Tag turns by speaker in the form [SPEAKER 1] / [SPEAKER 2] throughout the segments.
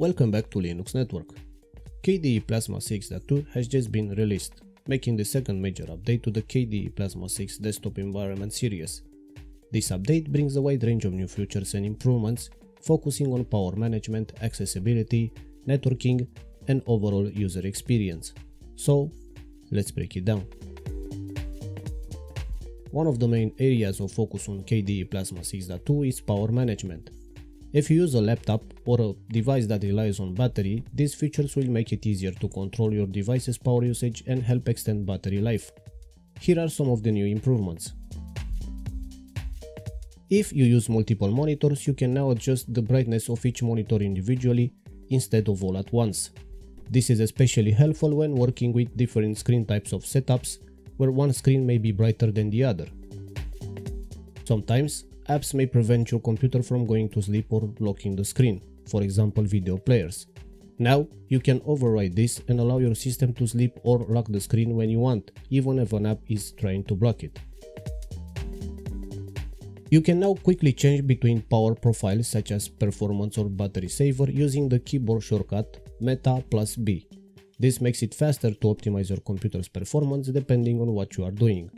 [SPEAKER 1] Welcome back to Linux Network. KDE Plasma 6.2 has just been released, making the second major update to the KDE Plasma 6 desktop environment series. This update brings a wide range of new features and improvements, focusing on power management, accessibility, networking, and overall user experience. So, let's break it down. One of the main areas of focus on KDE Plasma 6.2 is power management. If you use a laptop or a device that relies on battery, these features will make it easier to control your device's power usage and help extend battery life. Here are some of the new improvements. If you use multiple monitors, you can now adjust the brightness of each monitor individually instead of all at once. This is especially helpful when working with different screen types of setups, where one screen may be brighter than the other. Sometimes, apps may prevent your computer from going to sleep or locking the screen, for example video players. Now, you can override this and allow your system to sleep or lock the screen when you want, even if an app is trying to block it. You can now quickly change between power profiles such as performance or battery saver using the keyboard shortcut Meta plus B. This makes it faster to optimize your computer's performance depending on what you are doing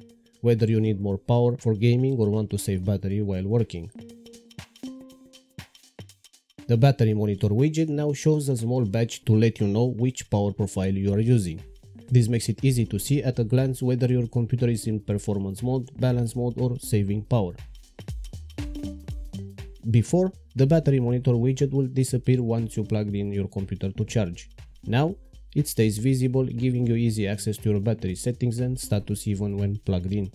[SPEAKER 1] whether you need more power for gaming or want to save battery while working. The battery monitor widget now shows a small badge to let you know which power profile you are using. This makes it easy to see at a glance whether your computer is in performance mode, balance mode or saving power. Before, the battery monitor widget will disappear once you plugged in your computer to charge. Now, it stays visible, giving you easy access to your battery settings and status even when plugged in.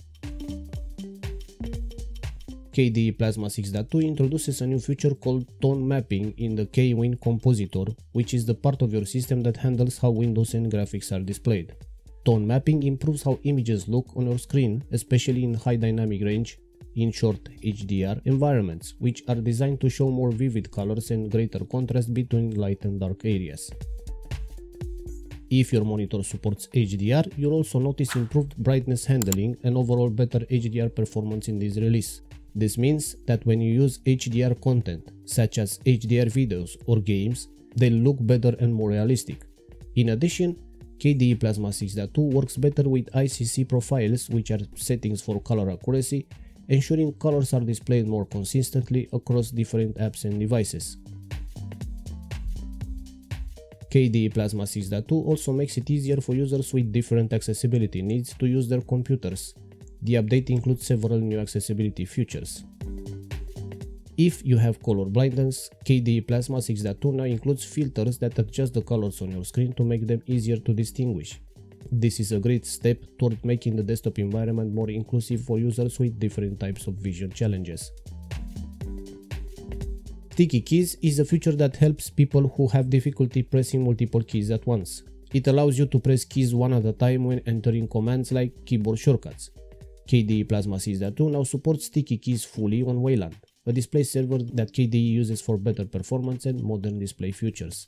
[SPEAKER 1] KDE Plasma 6.2 introduces a new feature called tone mapping in the KWin compositor, which is the part of your system that handles how windows and graphics are displayed. Tone mapping improves how images look on your screen, especially in high dynamic range, in short HDR environments, which are designed to show more vivid colors and greater contrast between light and dark areas. If your monitor supports HDR, you'll also notice improved brightness handling and overall better HDR performance in this release. This means that when you use HDR content, such as HDR videos or games, they'll look better and more realistic. In addition, KDE Plasma 6.2 works better with ICC profiles, which are settings for color accuracy, ensuring colors are displayed more consistently across different apps and devices. KDE Plasma 6.2 also makes it easier for users with different accessibility needs to use their computers. The update includes several new accessibility features. If you have color blindness, KDE Plasma 6.2 now includes filters that adjust the colors on your screen to make them easier to distinguish. This is a great step toward making the desktop environment more inclusive for users with different types of vision challenges. Sticky keys is a feature that helps people who have difficulty pressing multiple keys at once. It allows you to press keys one at a time when entering commands like keyboard shortcuts. KDE Plasma 6.2 now supports sticky keys fully on Wayland, a display server that KDE uses for better performance and modern display features.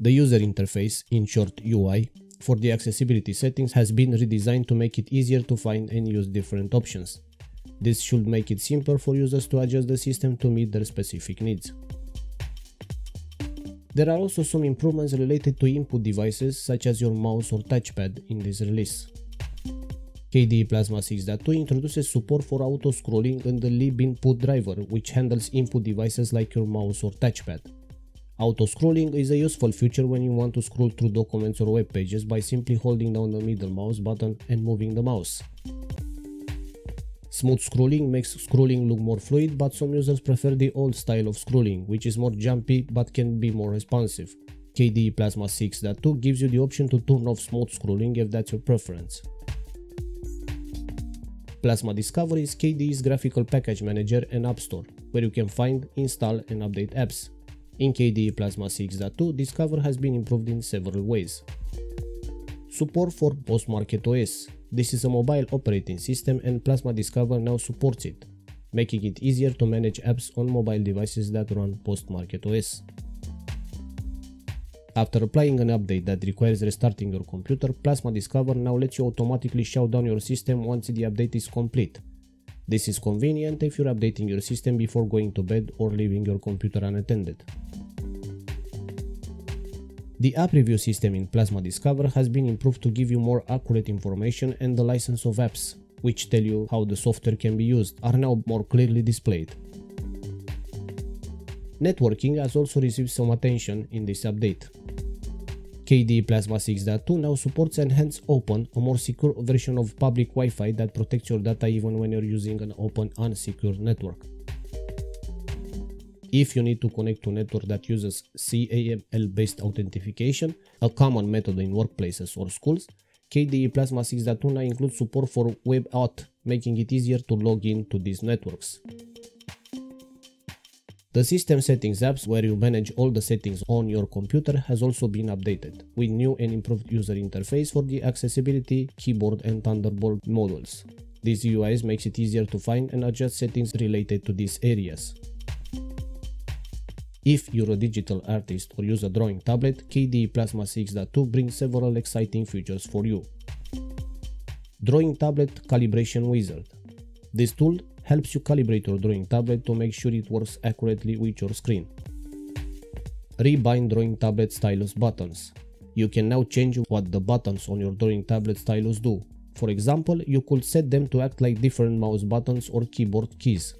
[SPEAKER 1] The user interface, in short UI, for the accessibility settings has been redesigned to make it easier to find and use different options. This should make it simpler for users to adjust the system to meet their specific needs. There are also some improvements related to input devices such as your mouse or touchpad in this release. KDE Plasma 6.2 introduces support for auto-scrolling and the libinput driver which handles input devices like your mouse or touchpad. Auto-scrolling is a useful feature when you want to scroll through documents or web pages by simply holding down the middle mouse button and moving the mouse. Smooth scrolling makes scrolling look more fluid, but some users prefer the old style of scrolling, which is more jumpy but can be more responsive. KDE Plasma 6.2 gives you the option to turn off smooth scrolling if that's your preference. Plasma Discover is KDE's graphical package manager and app store, where you can find, install and update apps. In KDE Plasma 6.2, Discover has been improved in several ways. Support for postmarketOS this is a mobile operating system and Plasma Discover now supports it, making it easier to manage apps on mobile devices that run postmarketOS. After applying an update that requires restarting your computer, Plasma Discover now lets you automatically shut down your system once the update is complete. This is convenient if you're updating your system before going to bed or leaving your computer unattended. The app review system in Plasma Discover has been improved to give you more accurate information and the license of apps, which tell you how the software can be used, are now more clearly displayed. Networking has also received some attention in this update. KDE Plasma 6.2 now supports Enhanced Open, a more secure version of public Wi-Fi that protects your data even when you're using an open unsecure network. If you need to connect to a network that uses SAML-based authentication, a common method in workplaces or schools, KDE Plasma 6.2 includes support for WebAuth, making it easier to log in to these networks. The System Settings apps where you manage all the settings on your computer has also been updated, with new and improved user interface for the accessibility, keyboard and Thunderbolt modules. This UI makes it easier to find and adjust settings related to these areas. If you're a digital artist or use a drawing tablet, KDE Plasma 6.2 brings several exciting features for you. Drawing Tablet Calibration Wizard. This tool helps you calibrate your drawing tablet to make sure it works accurately with your screen. Rebind drawing tablet stylus buttons. You can now change what the buttons on your drawing tablet stylus do. For example, you could set them to act like different mouse buttons or keyboard keys.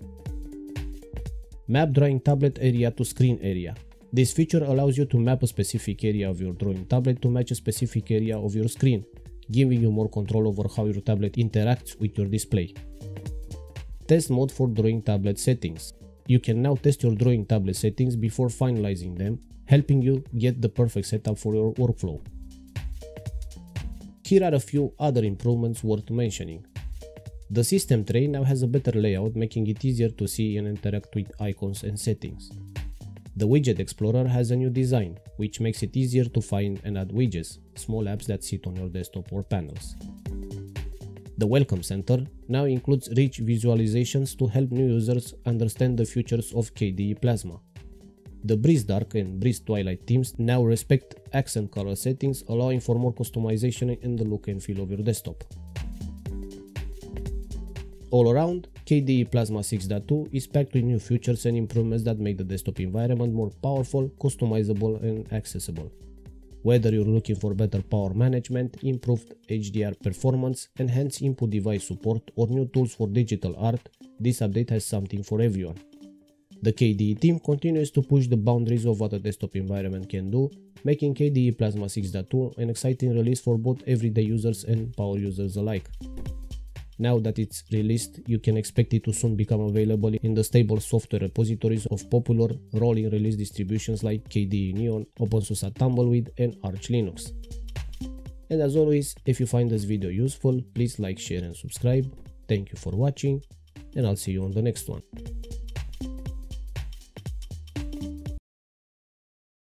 [SPEAKER 1] Map drawing tablet area to screen area. This feature allows you to map a specific area of your drawing tablet to match a specific area of your screen, giving you more control over how your tablet interacts with your display. Test mode for drawing tablet settings. You can now test your drawing tablet settings before finalizing them, helping you get the perfect setup for your workflow. Here are a few other improvements worth mentioning. The system tray now has a better layout making it easier to see and interact with icons and settings. The Widget Explorer has a new design, which makes it easier to find and add widgets, small apps that sit on your desktop or panels. The Welcome Center now includes rich visualizations to help new users understand the features of KDE Plasma. The Breeze Dark and Breeze Twilight themes now respect accent color settings, allowing for more customization in the look and feel of your desktop. All around, KDE Plasma 6.2 is packed with new features and improvements that make the desktop environment more powerful, customizable and accessible. Whether you're looking for better power management, improved HDR performance, enhanced input device support, or new tools for digital art, this update has something for everyone. The KDE team continues to push the boundaries of what a desktop environment can do, making KDE Plasma 6.2 an exciting release for both everyday users and power users alike. Now that it's released, you can expect it to soon become available in the stable software repositories of popular rolling release distributions like KDE Neon, OpenSUSE Tumbleweed, and Arch Linux. And as always, if you find this video useful, please like, share and subscribe. Thank you for watching, and I'll see you on the next one.